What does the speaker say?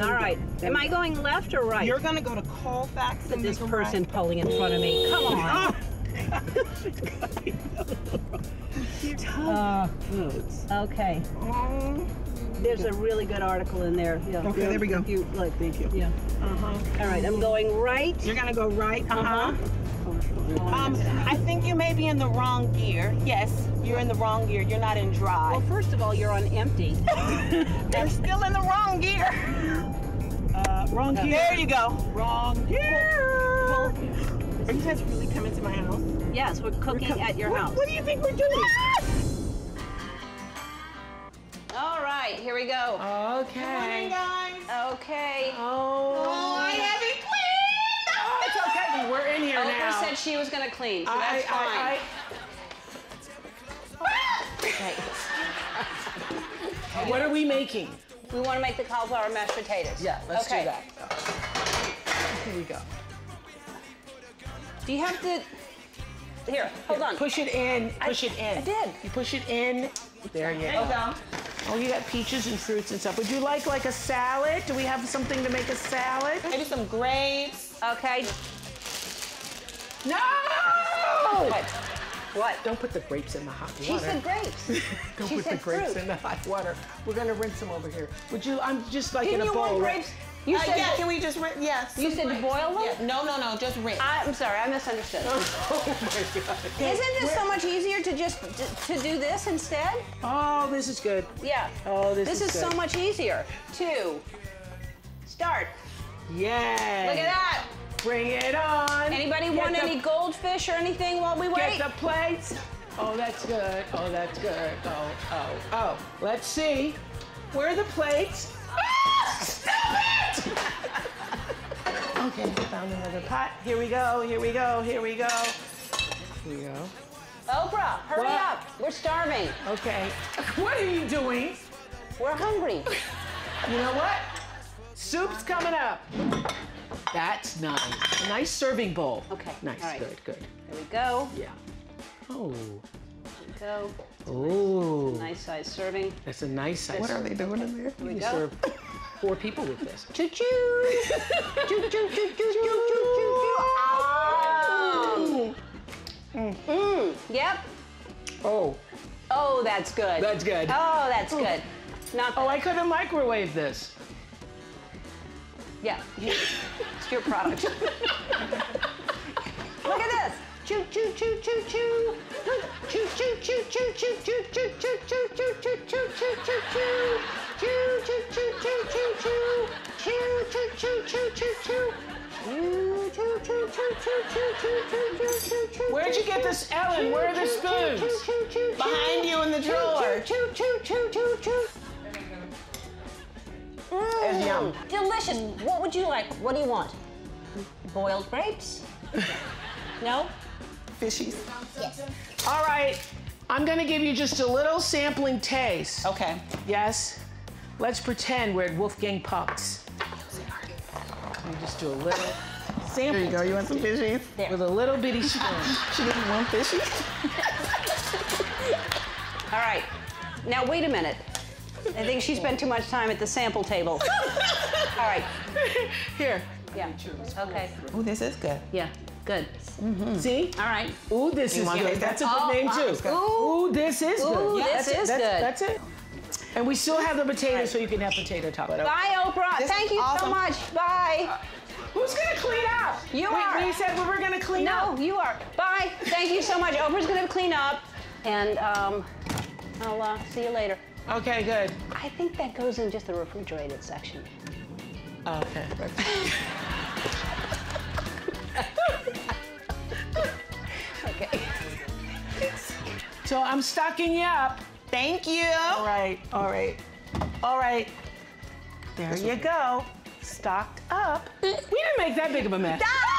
All right. Am I going left or right? You're gonna go to Colfax and this person right. pulling in front of me. Come on. Uh, Foods. okay. Oh, There's a really good article in there. Yeah. Okay, there we go. If You look. Thank you. Yeah. uh-huh. All right. I'm going right. You're gonna go right. Uh-huh. Uh-huh. Um, I think you may be in the wrong gear. Yes, you're in the wrong gear. You're not in drive. Well, first of all, you're on empty. You're still in the wrong gear. Uh, wrong gear. There you go. Wrong gear. Well, are you guys really coming to my house? Yes, we're cooking at your what, house. What do you think we're doing? We go. Okay. guys. Okay. Oh. Oh, I haven't cleaned. Oh, it's okay. We're in here Oprah now. said she was going to clean, so I, that's fine. I, Okay. I, what are we making? We want to make the cauliflower mashed potatoes. Yeah, let's okay. do that. Here we go. Do you have to? Here, hold on. Push it in. Push it in. I did. You push it in. There you go. go. Oh, you got peaches and fruits and stuff. Would you like like a salad? Do we have something to make a salad? Maybe some grapes. Okay. No! What? What? Don't put the grapes in the hot water. She said grapes. Don't she put the grapes fruit. in the hot water. We're gonna rinse them over here. Would you? I'm just like Didn't in a you bowl. want right? grapes? You Uh, said. yeah, can we just rinse? Yes. You said to boil them. Yeah. No, no, no, just rinse. I'm sorry, I misunderstood. Oh my god. Isn't this so much easier to just to, to do this instead? Oh, this is good. Yeah. Oh, this, This is so good. much easier. Two. Start. Yay! Look at that. Bring it on. Anybody Get want the- any goldfish or anything while we wait? Get the plates. Oh, that's good. Oh, that's good. Oh, oh, oh. Let's see. Where are the plates? Ah! Stop it! okay, found another pot. Here we go. Here we go. Here we go. Here we go. Oprah, hurry What? up. We're starving. Okay. What are you doing? We're hungry. You know what? Soup's coming up. That's nice. A nice serving bowl. Okay. Nice. Right. Good, good. There we go. Yeah. Oh. There we go. Oh. Nice, nice size serving. That's a nice size. What are they doing in there? there we you go. serve four people with this. Choo choo. choo choo choo choo choo choo choo. Oh. Ah. Mmm. Mm. Yep. Oh. Oh, that's good. That's good. Oh, that's oh. good. Not. That. Oh, I could have microwaved this. Yeah. Your product. Look at this. Choo choo choo choo choo. Choo choo choo choo choo choo choo choo choo choo choo choo choo choo choo. Choo choo choo choo choo choo. Choo choo choo choo choo choo. Choo choo choo choo choo choo choo choo choo choo choo. Where'd you get this, Ellen? Where are the spoons? Behind you in the drawer. Choo. It's yum. Mm, Delicious. What would you like? What do you want? Boiled grapes? No? Fishies. Yes. All right. I'm gonna give you just a little sampling taste. Okay. Yes. Let's pretend we're at Wolfgang Puck's. Let me just do a little sample There you go. You want some fishies? with a little bitty spoon. She didn't want fishies. All right. Now, wait a minute. I think she spent too much time at the sample table. All right. Here. Yeah. Okay. Oh, this is good. Yeah. Good. See? All right. Ooh, this is good. this? That's a good Oh, name too. Ooh. Ooh, this is Ooh, good. this that's it. is That's- good. That's it. And we still have the potatoes, so you can have potato taco. Bye, Oprah. This Thank is you so much. Bye. Who's gonna clean up? You we, are. We said we were gonna clean up. No, you are. Bye. Thank you so much. Oprah's going to clean up, and um, I'll uh, see you later. Okay, good. I think that goes in just the refrigerated section. Oh, okay. Okay. So I'm stocking you up. Thank you. All right, all right, all right. There you go. Stocked up. We didn't make that big of a mess. Ah!